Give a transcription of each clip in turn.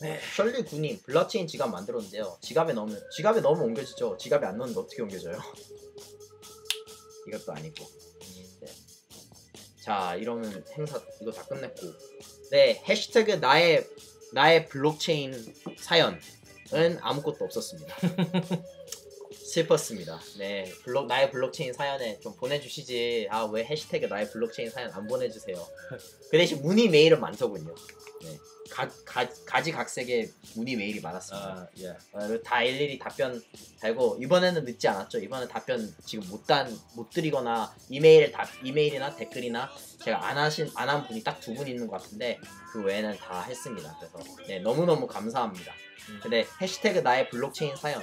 네, 셜리 군이 블록체인 지갑 만들었는데요. 지갑에 넣으면 지갑에 넣으면 옮겨지죠. 지갑에 안 넣는데 어떻게 옮겨져요? 이것도 아니고. 네. 자 이러면 행사 이거 다 끝냈고. 네 해시태그 나의 나의 블록체인 사연은 아무것도 없었습니다. 슬펐습니다. 네, 블록 나의 블록체인 사연에 좀 보내주시지. 아 왜 해시태그 나의 블록체인 사연 안 보내주세요. 그 대신 문의 메일은 많더군요. 네, 가, 가, 가지각색의 문의 메일이 많았습니다. 아, 예. 어, 다 일일이 답변 달고 이번에는 늦지 않았죠. 이번에 답변 지금 못단못 드리거나 이메일 답 이메일이나 댓글이나 제가 안 하신 안 한 분이 딱 두 분 있는 것 같은데 그 외에는 다 했습니다. 그래서 네, 너무 너무 감사합니다. 음. 근데 해시태그 나의 블록체인 사연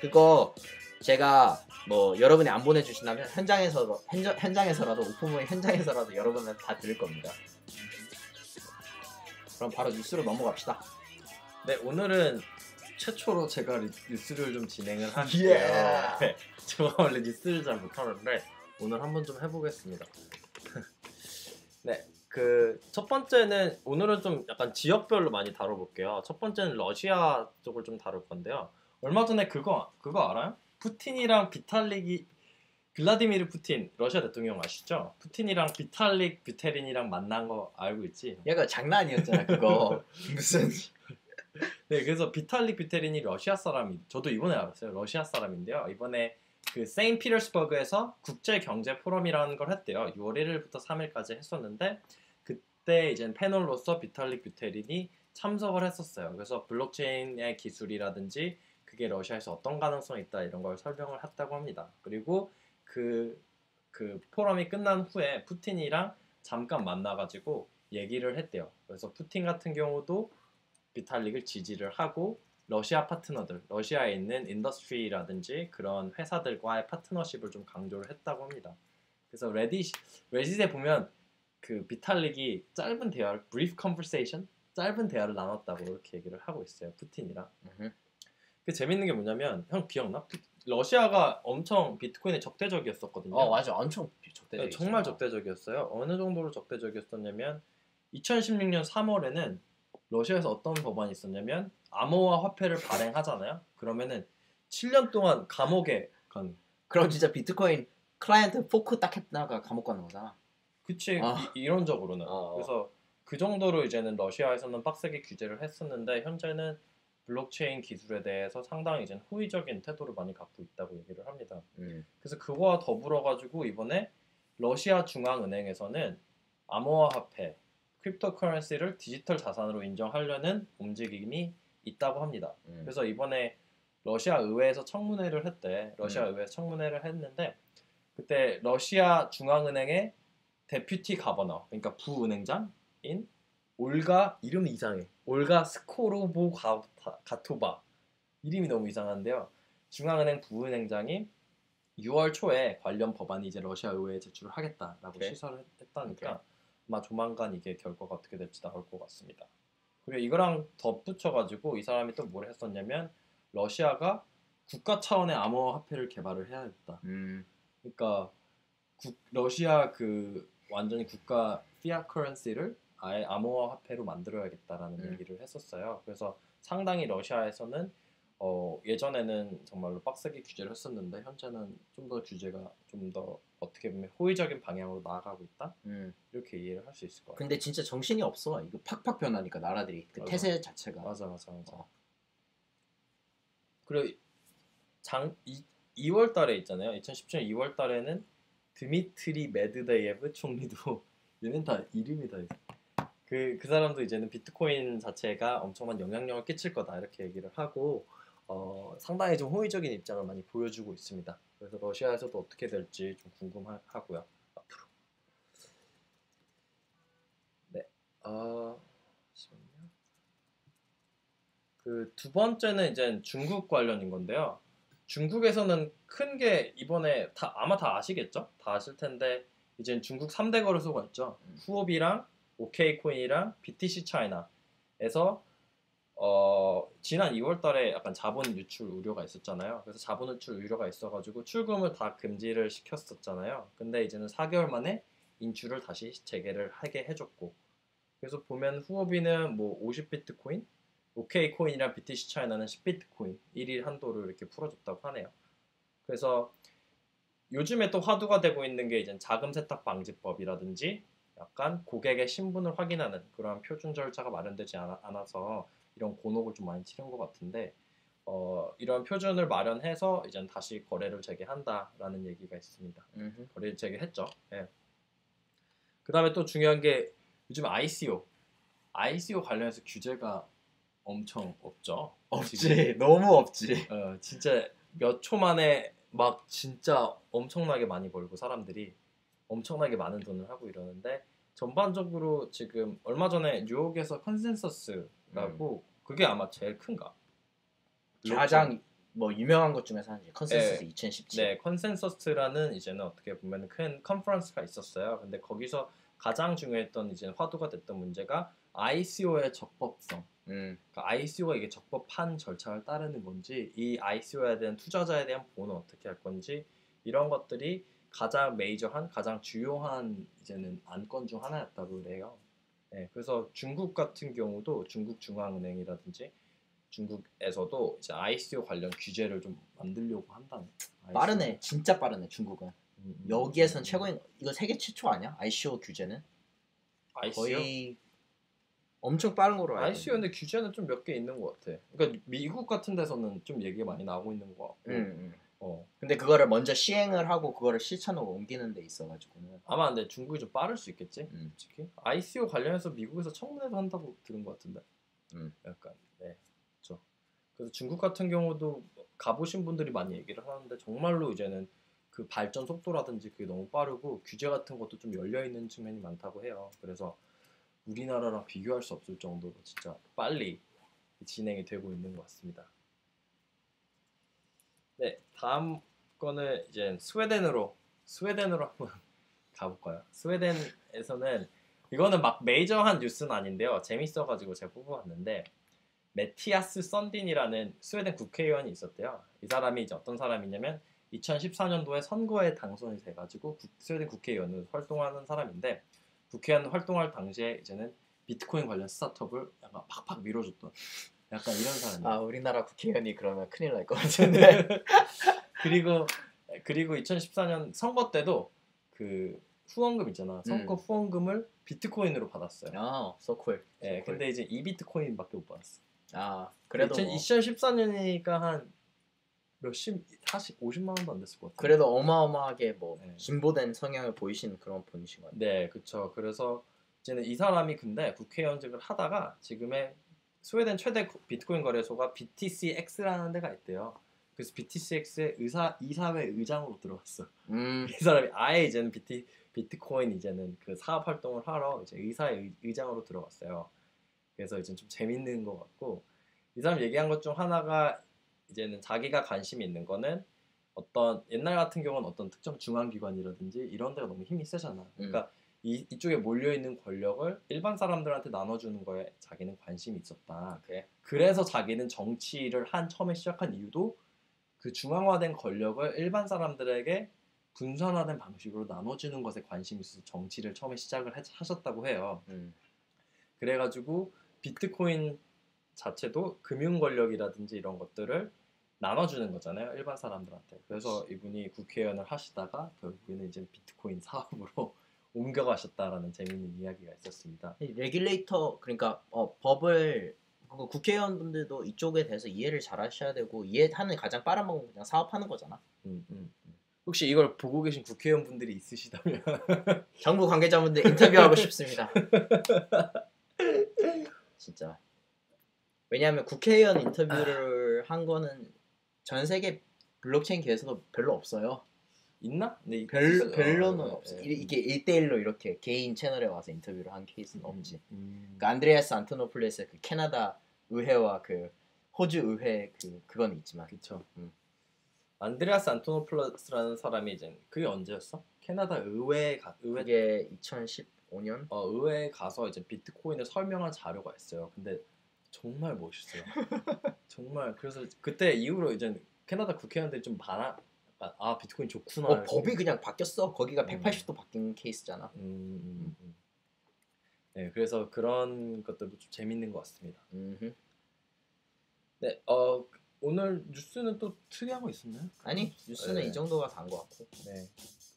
그거 제가 뭐 여러분이 안 보내주신다면 현장에서 현장, 현장에서라도 오픈모의 현장에서라도 여러분은 다 들을 겁니다. 그럼 바로 뉴스로 넘어갑시다. 네, 오늘은 최초로 제가 리- 뉴스를 좀 진행을 할게요. 예. 네, 제가 원래 뉴스를 잘 못하는데 오늘 한번 좀 해보겠습니다. 네, 그 첫 번째는 오늘은 좀 약간 지역별로 많이 다뤄볼게요. 첫 번째는 러시아 쪽을 좀 다룰 건데요. 얼마 전에 그거 그거 알아요? 푸틴이랑 비탈릭이 블라디미르 푸틴 러시아 대통령 아시죠? 푸틴이랑 비탈릭 뷰테린이랑 만난 거 알고 있지? 얘가 장난이었잖아 그거 무슨 네, 그래서 비탈릭 뷰테린이 러시아 사람이 저도 이번에 알았어요. 러시아 사람인데요. 이번에 그 세인 피터스버그에서 국제 경제 포럼이라는 걸 했대요. 6월 1일부터 3일까지 했었는데 그때 이제 패널로서 비탈릭 뷰테린이 참석을 했었어요. 그래서 블록체인의 기술이라든지 그게 러시아에서 어떤 가능성이 있다 이런 걸 설명을 했다고 합니다. 그리고 그, 그 포럼이 끝난 후에 푸틴이랑 잠깐 만나가지고 얘기를 했대요. 그래서 푸틴 같은 경우도 비탈릭을 지지를 하고 러시아 파트너들, 러시아에 있는 industry라든지 그런 회사들과의 파트너십을 좀 강조를 했다고 합니다. 그래서 레딧 레딧에 보면 그 비탈릭이 짧은 대화를 brief conversation, 짧은 대화를 나눴다고 이렇게 얘기를 하고 있어요. 푸틴이랑. 그 재밌는 게 뭐냐면 형 기억나? 피- 러시아가 엄청 비트코인에 적대적이었었거든요. 어 맞아 엄청 네, 적대적이었어 정말 적대적이었어요. 어느 정도로 적대적이었었냐면 2016년 3월에는 러시아에서 어떤 법안이 있었냐면 암호화 화폐를 발행하잖아요. 그러면은 7년 동안 감옥에 간 그럼 진짜 비트코인 클라이언트 포크 딱 했다가 감옥 가는 거잖아 그치 아. 이론적으로는 어. 그래서 그 정도로 이제는 러시아에서는 빡세게 규제를 했었는데 현재는 블록체인 기술에 대해서 상당히 이제 호의적인 태도를 많이 갖고 있다고 얘기를 합니다. 음. 그래서 그거와 더불어 가지고 이번에 러시아 중앙은행에서는 암호화 화폐, 크립토커런시를 디지털 자산으로 인정하려는 움직임이 있다고 합니다. 음. 그래서 이번에 러시아 의회에서 청문회를 했대. 러시아 음. 의회에서 청문회를 했는데 그때 러시아 중앙은행의 데퓨티 가버너, 그러니까 부은행장인 올가 이름이 이상해. 올가 스코로보 가토바 이름이 너무 이상한데요. 중앙은행 부은행장이 6월 초에 관련 법안이 이제 러시아 의회에 제출을 하겠다라고 오케이. 시사를 했다니까 오케이. 아마 조만간 이게 결과가 어떻게 될지 나올 것 같습니다. 그리고 이거랑 덧붙여가지고 이 사람이 또 뭘 했었냐면 러시아가 국가 차원의 암호 화폐를 개발을 해야겠다. 음. 그러니까 국- 러시아 그 완전히 국가 피아 커런시를 아예 암호화 화폐로 만들어야겠다라는 음. 얘기를 했었어요. 그래서 상당히 러시아에서는 어, 예전에는 정말로 빡세게 규제를 했었는데 현재는 좀 더 규제가 좀 더 어떻게 보면 호의적인 방향으로 나아가고 있다 음. 이렇게 이해를 할 수 있을 것 같아요. 근데 진짜 정신이 없어 이거 팍팍 변하니까 나라들이 그 맞아. 태세 자체가 맞아 맞아 맞아. 어. 그리고 장 2, 2월 달에 있잖아요. 2017년 2월 달에는 드미트리 메드베예브 총리도 얘는 다 이름이 다. 그, 그 사람도 이제는 비트코인 자체가 엄청난 영향력을 끼칠 거다 이렇게 얘기를 하고 어, 상당히 좀 호의적인 입장을 많이 보여주고 있습니다. 그래서 러시아에서도 어떻게 될지 좀 궁금하고요. 앞으로. 네. 어, 잠시만요. 그 두 번째는 이제 중국 관련인 건데요. 중국에서는 큰 게 이번에 다 아마 다 아시겠죠? 다 아실 텐데 이제 중국 3대 거래소가 있죠. 음. 후오비랑 OK코인이랑 BTC 차이나에서 어, 지난 2월 달에 약간 자본 유출 우려가 있었잖아요. 그래서 자본 유출 우려가 있어가지고 출금을 다 금지를 시켰었잖아요. 근데 이제는 4개월 만에 인출을 다시 재개를 하게 해줬고 그래서 보면 후오비는 뭐 50비트코인 OK 코인이랑 BTC 차이나는 10비트코인 1일 한도를 이렇게 풀어줬다고 하네요. 그래서 요즘에 또 화두가 되고 있는 게 이제 자금 세탁 방지법이라든지 약간 고객의 신분을 확인하는 그러한 표준 절차가 마련되지 않아, 않아서 이런 곤혹을 좀 많이 치른 것 같은데 어, 이런 표준을 마련해서 이제 다시 거래를 재개한다라는 얘기가 있습니다. 음흠. 거래를 재개했죠. 예. 그다음에 또 중요한 게 요즘 ICO, ICO 관련해서 규제가 엄청 없죠. 지금. 너무 없지. 어, 진짜 몇 초 만에 막 진짜 엄청나게 많이 벌고 사람들이 엄청나게 많은 돈을 하고 이러는데 전반적으로 지금 얼마 전에 뉴욕에서 컨센서스라고 그게 아마 제일 큰가? 가장 뭐 유명한 것 중에서 한 컨센서스 네. 2017. 네, 컨센서스라는 이제는 어떻게 보면 큰 컨퍼런스가 있었어요. 근데 거기서 가장 중요했던 이제 화두가 됐던 문제가 ICO의 적법성. 음. 그러니까 ICO가 이게 적법한 절차를 따르는 건지, 이 ICO에 대한 투자자에 대한 보호는 어떻게 할 건지 이런 것들이 가장 메이저한, 가장 주요한 이제는 안건 중 하나였다고 그래요. 네, 그래서 중국 같은 경우도 중국 중앙은행이라든지 중국에서도 이제 ICO 관련 규제를 좀 만들려고 한다는. 빠르네. 진짜 빠르네. 중국은. 음, 음. 여기에선 최고인 이거 세계 최초 아니야? ICO 규제는 ICO? 거의 엄청 빠른 거로 알고 ICO 근데 규제는 좀 몇 개 있는 것 같아. 그러니까 미국 같은 데서는 좀 얘기가 많이 나오고 있는 것 같고. 음, 음. 어. 근데 그거를 먼저 시행을 하고 그거를 실천으로 옮기는 데 있어가지고는 아마 근데 중국이 좀 빠를 수 있겠지. 음. 솔직히 ICO 관련해서 미국에서 청문회도 한다고 들은 것 같은데. 음. 약간 네, 그렇죠. 그래서 중국 같은 경우도 가보신 분들이 많이 얘기를 하는데 정말로 이제는 그 발전 속도라든지 그게 너무 빠르고 규제 같은 것도 좀 열려 있는 측면이 많다고 해요. 그래서 우리나라랑 비교할 수 없을 정도로 진짜 빨리 진행이 되고 있는 것 같습니다. 네, 다음 거는 이제 스웨덴으로 스웨덴으로 한번 가볼까요? 스웨덴에서는 이거는 막 메이저한 뉴스는 아닌데요. 재밌어가지고 제가 뽑아봤는데 메티아스 썬딘이라는 스웨덴 국회의원이 있었대요. 이 사람이 이제 어떤 사람이냐면 2014년도에 선거에 당선이 돼가지고 국- 스웨덴 국회의원으로 활동하는 사람인데 국회의원 활동할 당시에 이제는 비트코인 관련 스타트업을 약간 팍팍 밀어줬던 약간 이런 사람이에요. 아 우리나라 국회의원이 그러면 큰일 날 것 같은데 그리고 그리고 2014년 선거 때도 그 후원금 있잖아. 선거 음. 후원금을 비트코인으로 받았어요. 아 소쿨 예, 근데 이제 이 비트코인밖에 못 받았어. 아 그래도 뭐, 2014년이니까 한 몇십, 40, 50만 원도 안 됐을 것 같아요. 그래도 어마어마하게 뭐 네. 진보된 성향을 보이시는 그런 분이신 것 같아요 네, 그쵸. 그래서 이제는 이 사람이 근데 국회의원직을 하다가 지금의 스웨덴 최대 비트코인 거래소가 BTCX라는 데가 있대요. 그래서 BTCX의 의사 이사회 의장으로 들어갔어. 음 이 사람이 아예 이제는 비트 비트코인 이제는 그 사업 활동을 하러 이제 의사의 의- 의장으로 들어갔어요. 그래서 이제 좀 재밌는 것 같고 이 사람 얘기한 것 중 하나가 이제는 자기가 관심 있는 거는 어떤 옛날 같은 경우는 어떤 특정 중앙기관이라든지 이런 데가 너무 힘이 세잖아. 그러니까 이, 이쪽에 몰려 있는 권력을 일반 사람들한테 나눠주는 거에 자기는 관심이 있었다. 그래 그래서 자기는 정치를 한 처음에 시작한 이유도 그 중앙화된 권력을 일반 사람들에게 분산화된 방식으로 나눠주는 것에 관심이 있어서 정치를 처음에 시작을 하- 하셨다고 해요. 음. 그래가지고 비트코인 자체도 금융 권력이라든지 이런 것들을 나눠주는 거잖아요 일반 사람들한테. 그래서 이분이 국회의원을 하시다가 결국에는 이제 비트코인 사업으로 옮겨가셨다라는 재밌는 이야기가 있었습니다. 이 regulator 그러니까 어, 법을 그 국회의원분들도 이쪽에 대해서 이해를 잘 하셔야 되고 이해하는 가장 빠른 방법은 그냥 사업하는 거잖아 음, 음. 혹시 이걸 보고 계신 국회의원분들이 있으시다면 정부 관계자분들 인터뷰하고 싶습니다. 진짜. 왜냐하면 국회의원 인터뷰를 한 거는 전 세계 블록체인 계에서도 별로 없어요. 있나? 네, 별로 있을- 별로는 어, 없어. 예. 이- 이게 1대1로 이렇게 개인 채널에 와서 인터뷰를 한 케이스는 음, 없지. 음. 그 안드레아스 안토노플레스의 그 캐나다 의회와 그 호주 의회 그 그건 있지만 그쵸. 음. 안드레아스 안토노플러스라는 사람이 이제 그게 언제였어? 캐나다 의회에 가 의회 그게 2015년 어, 의회에 가서 이제 비트코인을 설명한 자료가 있어요. 근데 정말 멋있어요. 정말 그래서 그때 이후로 이제 캐나다 국회의원들이 좀많 아. 아 비트코인 좋구나. 어. 법이 그냥 바뀌었어. 거기가 음. 180도 바뀐 케이스잖아. 음, 음, 음. 네, 그래서 그런 것들도 좀 재밌는 것 같습니다. 음흠. 네, 어 오늘 뉴스는 또 특이한 거 있었나요? 아니 뉴스는 네. 이 정도가 다인 것 같고. 네.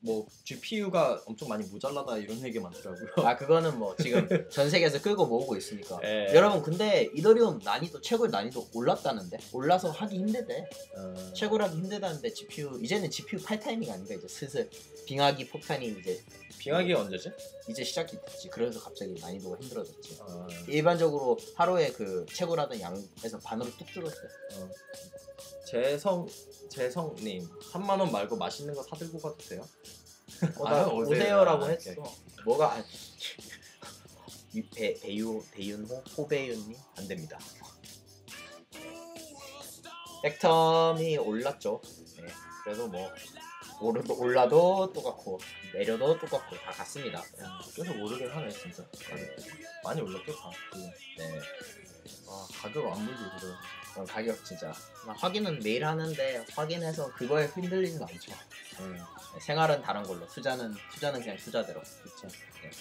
뭐 GPU가 엄청 많이 모자라다 이런 얘기 많더라고요. 아 그거는 뭐 지금 전 세계에서 끌고 모으고 있으니까. 예. 여러분 근데 이더리움 난이도 최고의 난이도 올랐다는데 올라서 하기 힘들대. 어, 최고로 하기 힘들다는데 GPU 이제는 GPU 팔 타이밍 아닌가 이제 슬슬 빙하기 폭탄이 이제 빙하기 언제지? 이제 시작이 됐지. 그래서 갑자기 난이도가 힘들어졌지. 어, 일반적으로 하루에 그 최고라던 양에서 반으로 뚝 줄었대. 어. 재성 재성님 3만 원 말고 맛있는 거 사들고 가도 돼요? 어, 아, 나형 오세요. 아, 했어. 뭐가 아, 이 배, 배유 배윤호 호배윤님 안 됩니다. 백텀이 올랐죠. 네. 그래도 뭐 오르도 올라도 똑같고 내려도 똑같고 다 같습니다. 계속 오르긴 하네 진짜. 많이 올랐겠다. 그, 네. 아 가격 안 물고 그래. 어, 가격 진짜 나 확인은 매일 하는데 확인해서 그거에 흔들리진 않죠. 네. 네, 생활은 다른 걸로 투자는 투자는 그냥 투자대로. 그쵸. 네.